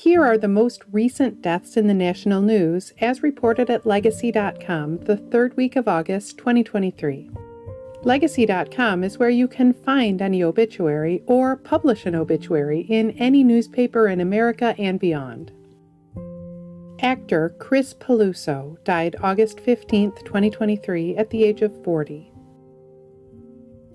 Here are the most recent deaths in the national news as reported at Legacy.com the third week of August 2023. Legacy.com is where you can find any obituary or publish an obituary in any newspaper in America and beyond. Actor Chris Peluso died August 15, 2023, at the age of 40.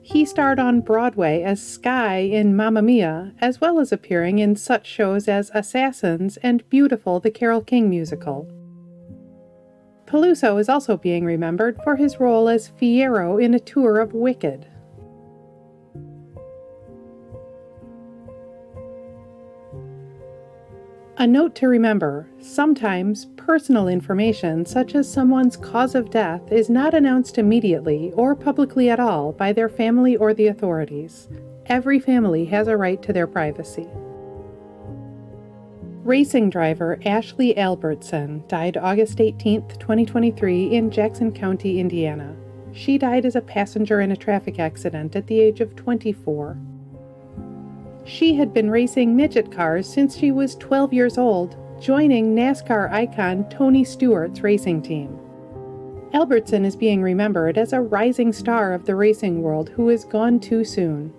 He starred on Broadway as Sky in Mamma Mia, as well as appearing in such shows as Assassins and Beautiful the Carole King musical. Peluso is also being remembered for his role as Fiyero in a tour of Wicked. A note to remember sometimes personal information, such as someone's cause of death, is not announced immediately or publicly at all by their family or the authorities. Every family has a right to their privacy. Racing driver Ashlea Albertson died August 18, 2023, in Jackson County, Indiana. She died as a passenger in a traffic accident at the age of 24. She had been racing midget cars since she was 12 years old, joining NASCAR icon Tony Stewart's racing team. Albertson is being remembered as a rising star of the racing world who is gone too soon.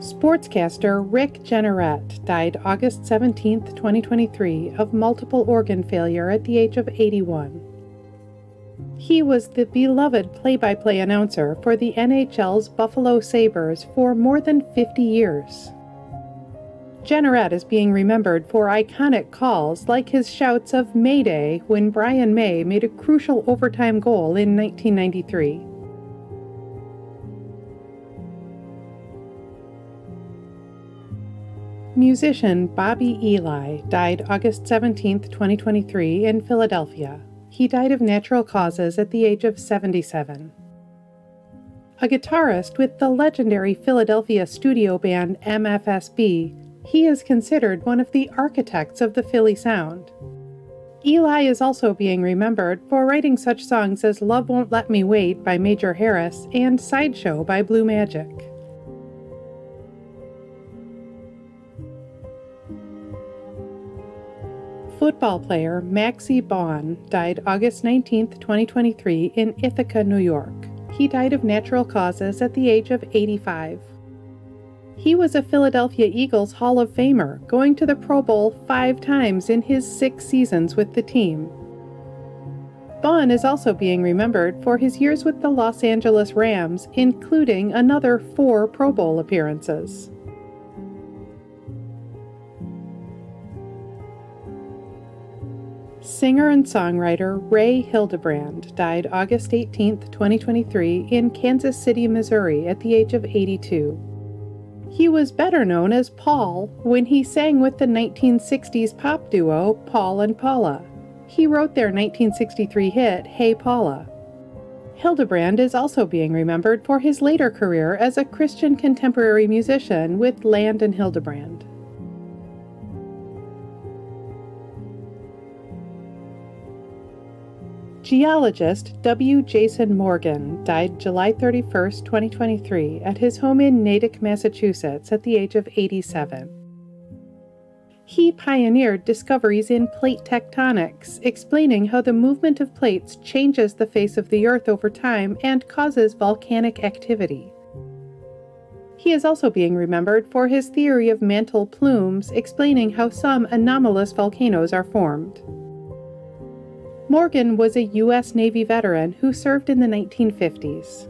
Sportscaster Rick Jeanneret died August 17, 2023, of multiple organ failure at the age of 81. He was the beloved play by play announcer for the NHL's Buffalo Sabres for more than 50 years. Jeanneret is being remembered for iconic calls like his shouts of Mayday when Brad May made a crucial overtime goal in 1993. Musician Bobby Eli died August 17, 2023, in Philadelphia. He died of natural causes at the age of 77. A guitarist with the legendary Philadelphia studio band MFSB, he is considered one of the architects of the Philly sound. Eli is also being remembered for writing such songs as Love Won't Let Me Wait by Major Harris and Sideshow by Blue Magic. Football player Maxie Baughan died August 19, 2023, in Ithaca, New York. He died of natural causes at the age of 85. He was a Philadelphia Eagles Hall of Famer, going to the Pro Bowl five times in his six seasons with the team. Baughan is also being remembered for his years with the Los Angeles Rams, including another four Pro Bowl appearances. Singer and songwriter Ray Hildebrand died August 18, 2023, in Kansas City, Missouri, at the age of 82. He was better known as Paul when he sang with the 1960s pop duo Paul and Paula. He wrote their 1963 hit Hey Paula. Hildebrand is also being remembered for his later career as a Christian contemporary musician with Land and Hildebrand. Geologist W. Jason Morgan died July 31, 2023, at his home in Natick, Massachusetts, at the age of 87. He pioneered discoveries in plate tectonics, explaining how the movement of plates changes the face of the Earth over time and causes volcanic activity. He is also being remembered for his theory of mantle plumes, explaining how some anomalous volcanoes are formed. Morgan was a U.S. Navy veteran who served in the 1950s.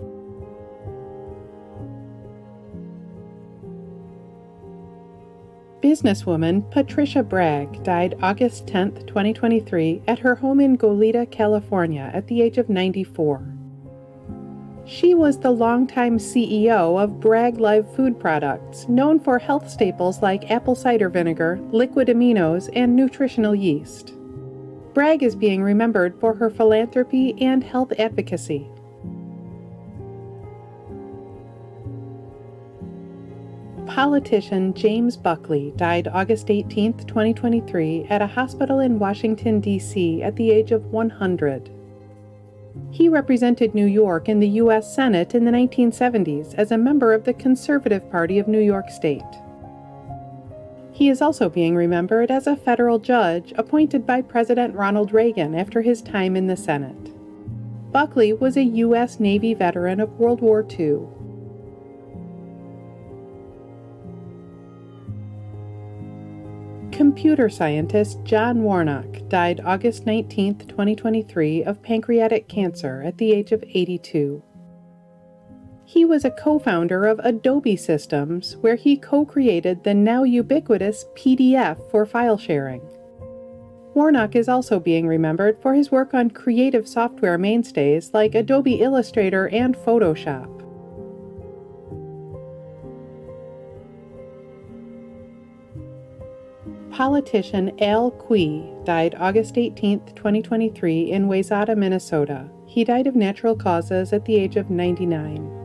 Businesswoman Patricia Bragg died August 10, 2023, at her home in Goleta, California, at the age of 94. She was the longtime CEO of Bragg Live Food Products, known for health staples like apple cider vinegar, liquid aminos, and nutritional yeast. Bragg is being remembered for her philanthropy and health advocacy. Politician James Buckley died August 18, 2023, at a hospital in Washington, D.C. at the age of 100. He represented New York in the U.S. Senate in the 1970s as a member of the Conservative Party of New York State. He is also being remembered as a federal judge appointed by President Ronald Reagan after his time in the Senate. Buckley was a U.S. Navy veteran of World War II. Computer scientist John Warnock died August 19, 2023, of pancreatic cancer at the age of 82. He was a co founder of Adobe Systems, where he co created the now ubiquitous PDF for file sharing. Warnock is also being remembered for his work on creative software mainstays like Adobe Illustrator and Photoshop. Politician Al Quie died August 18, 2023, in Wayzata, Minnesota. He died of natural causes at the age of 99.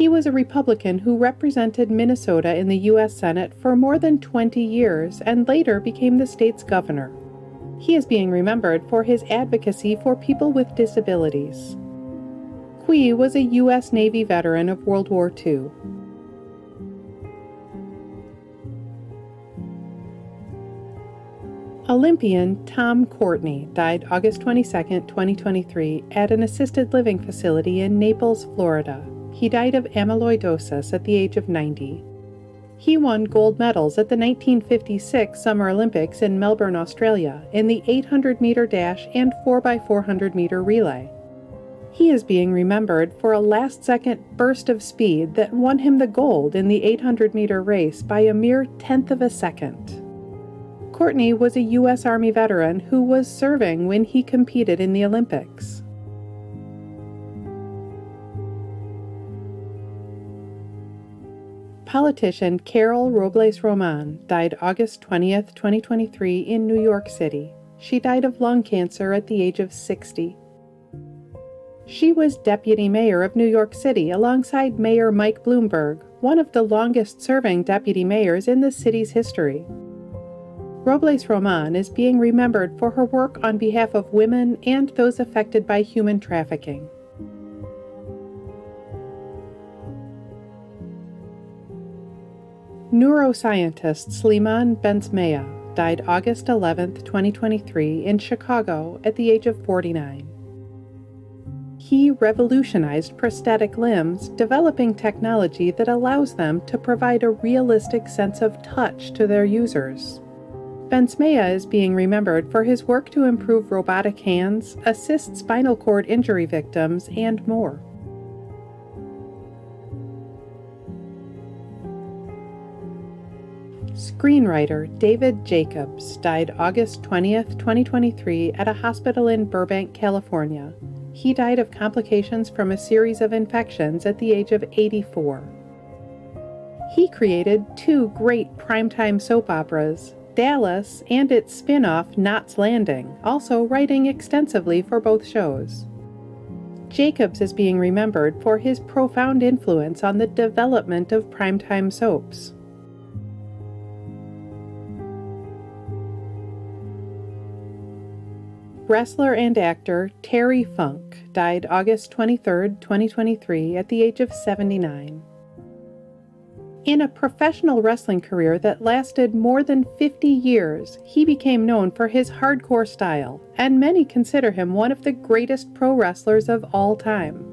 He was a Republican who represented Minnesota in the U.S. Senate for more than 20 years and later became the state's governor. He is being remembered for his advocacy for people with disabilities. Quie was a U.S. Navy veteran of World War II. Olympian Tom Courtney died August 22, 2023, at an assisted living facility in Naples, Florida. He died of amyloidosis at the age of 90. He won gold medals at the 1956 Summer Olympics in Melbourne, Australia, in the 800 meter dash and 4x400 meter relay. He is being remembered for a last second burst of speed that won him the gold in the 800 meter race by a mere tenth of a second. Courtney was a U.S. Army veteran who was serving when he competed in the Olympics. Politician Carol Robles-Román died August 20, 2023, in New York City. She died of lung cancer at the age of 60. She was deputy mayor of New York City alongside Mayor Mike Bloomberg, one of the longest serving deputy mayors in the city's history. Robles-Román is being remembered for her work on behalf of women and those affected by human trafficking. Neuroscientist Sliman Bensmaia died August 11, 2023, in Chicago at the age of 49. He revolutionized prosthetic limbs, developing technology that allows them to provide a realistic sense of touch to their users. Bensmaia is being remembered for his work to improve robotic hands, assist spinal cord injury victims, and more. Screenwriter David Jacobs died August 20, 2023, at a hospital in Burbank, California. He died of complications from a series of infections at the age of 84. He created two great primetime soap operas, Dallas and its spin off Knots Landing, also writing extensively for both shows. Jacobs is being remembered for his profound influence on the development of primetime soaps. Wrestler and actor Terry Funk died August 23, 2023, at the age of 79. In a professional wrestling career that lasted more than 50 years, he became known for his hardcore style, and many consider him one of the greatest pro wrestlers of all time.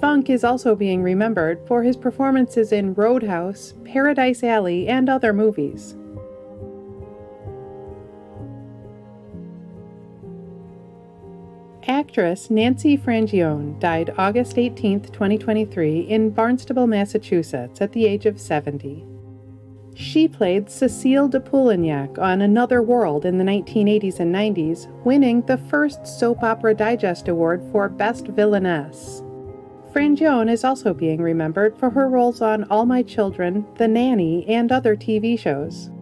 Funk is also being remembered for his performances in Road House, Paradise Alley, and other movies. Actress Nancy Frangione died August 18, 2023, in Barnstable, Massachusetts, at the age of 70. She played Cecile de Poulignac on Another World in the 1980s and 90s, winning the first Soap Opera Digest Award for Best Villainess. Frangione is also being remembered for her roles on All My Children, The Nanny, and other TV shows.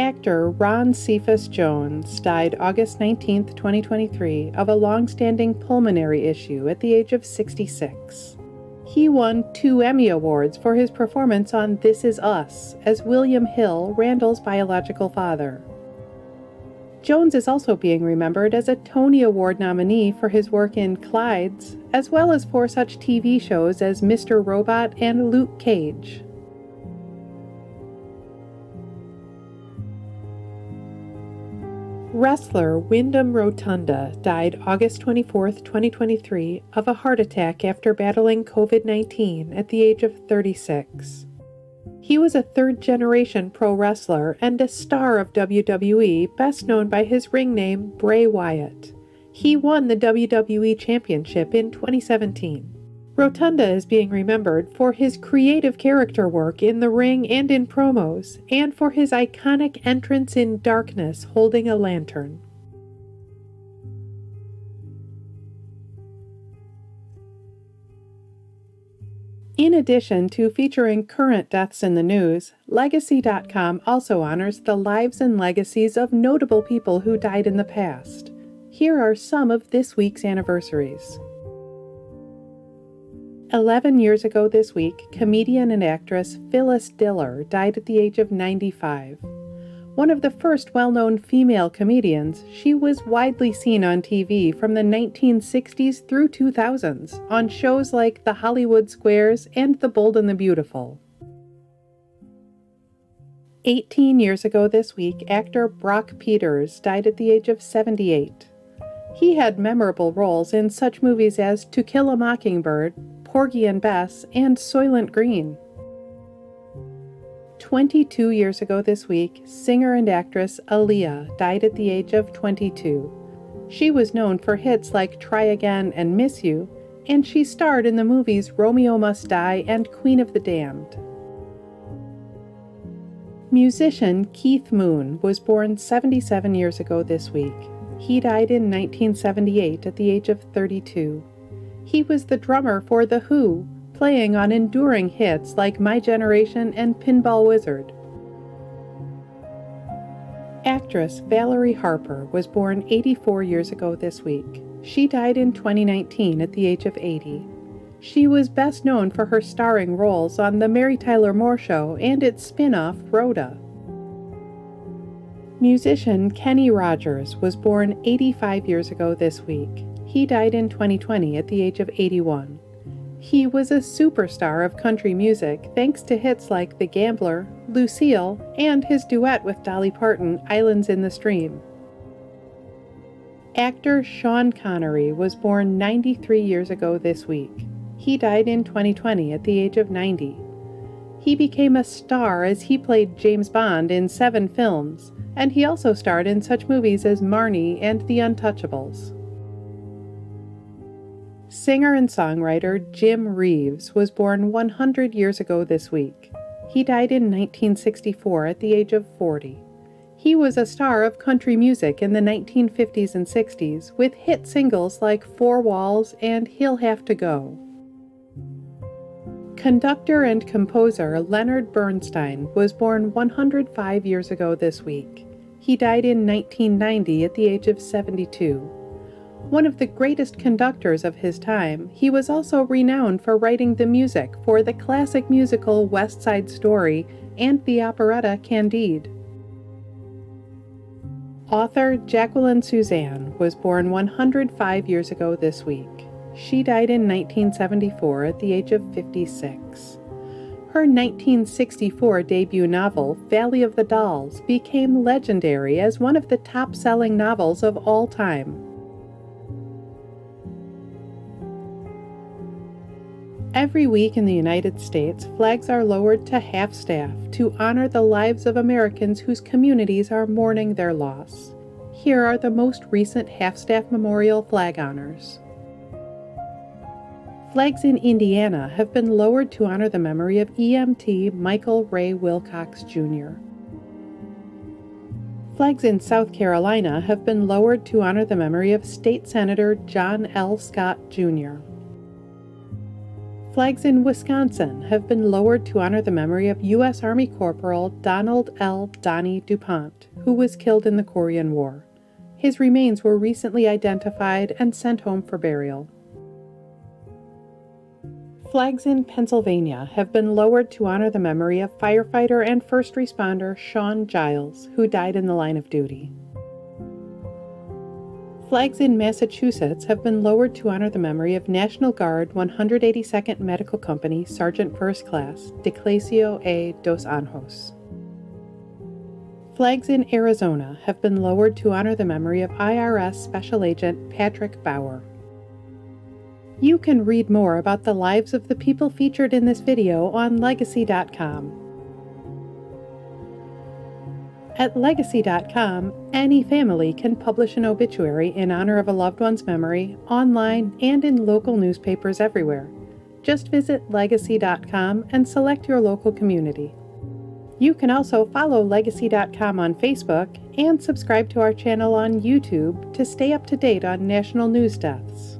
Actor Ron Cephas Jones died August 19, 2023, of a long standing pulmonary issue at the age of 66. He won two Emmy Awards for his performance on This Is Us as William Hill, Randall's biological father. Jones is also being remembered as a Tony Award nominee for his work in Clyde's, as well as for such TV shows as Mr. Robot and Luke Cage. Wrestler Wyndham Rotunda died August 24, 2023, of a heart attack after battling COVID 19 at the age of 36. He was a third generation pro wrestler and a star of WWE, best known by his ring name Bray Wyatt. He won the WWE Championship in 2017. Rotunda is being remembered for his creative character work in the ring and in promos, and for his iconic entrance in darkness holding a lantern. In addition to featuring current deaths in the news, Legacy.com also honors the lives and legacies of notable people who died in the past. Here are some of this week's anniversaries. 11 years ago this week, comedian and actress Phyllis Diller died at the age of 95. One of the first well known female comedians, she was widely seen on TV from the 1960s through 2000s on shows like The Hollywood Squares and The Bold and the Beautiful. 18 years ago this week, actor Brock Peters died at the age of 78. He had memorable roles in such movies as To Kill a Mockingbird, Porgy and Bess, and Soylent Green. 22 years ago this week, singer and actress Aaliyah died at the age of 22. She was known for hits like Try Again and Miss You, and she starred in the movies Romeo Must Die and Queen of the Damned. Musician Keith Moon was born 77 years ago this week. He died in 1978 at the age of 32. He was the drummer for The Who, playing on enduring hits like My Generation and Pinball Wizard. Actress Valerie Harper was born 84 years ago this week. She died in 2019 at the age of 80. She was best known for her starring roles on The Mary Tyler Moore Show and its spin off, Rhoda. Musician Kenny Rogers was born 85 years ago this week. He died in 2020 at the age of 81. He was a superstar of country music thanks to hits like The Gambler, Lucille, and his duet with Dolly Parton, Islands in the Stream. Actor Sean Connery was born 93 years ago this week. He died in 2020 at the age of 90. He became a star as he played James Bond in seven films, and he also starred in such movies as Marnie and The Untouchables. Singer and songwriter Jim Reeves was born 100 years ago this week. He died in 1964 at the age of 40. He was a star of country music in the 1950s and 60s with hit singles like Four Walls and He'll Have to Go. Conductor and composer Leonard Bernstein was born 105 years ago this week. He died in 1990 at the age of 72. One of the greatest conductors of his time, he was also renowned for writing the music for the classic musical West Side Story and the operetta Candide. Author Jacqueline Susann was born 105 years ago this week. She died in 1974 at the age of 56. Her 1964 debut novel, Valley of the Dolls, became legendary as one of the top selling novels of all time. Every week in the United States, flags are lowered to half staff to honor the lives of Americans whose communities are mourning their loss. Here are the most recent half staff memorial flag honors. Flags in Indiana have been lowered to honor the memory of EMT Michael Ray Wilcox Jr. Flags in South Carolina have been lowered to honor the memory of State Senator John L. Scott Jr. Flags in Wisconsin have been lowered to honor the memory of U.S. Army Corporal Donald L. Donnie DuPont, who was killed in the Korean War. His remains were recently identified and sent home for burial. Flags in Pennsylvania have been lowered to honor the memory of firefighter and first responder Sean Giles, who died in the line of duty. Flags in Massachusetts have been lowered to honor the memory of National Guard 182nd Medical Company Sergeant First Class Declasio A. Dos Anjos. Flags in Arizona have been lowered to honor the memory of IRS Special Agent Patrick Bauer. You can read more about the lives of the people featured in this video on Legacy.com. At Legacy.com, any family can publish an obituary in honor of a loved one's memory online and in local newspapers everywhere. Just visit Legacy.com and select your local community. You can also follow Legacy.com on Facebook and subscribe to our channel on YouTube to stay up to date on national news deaths.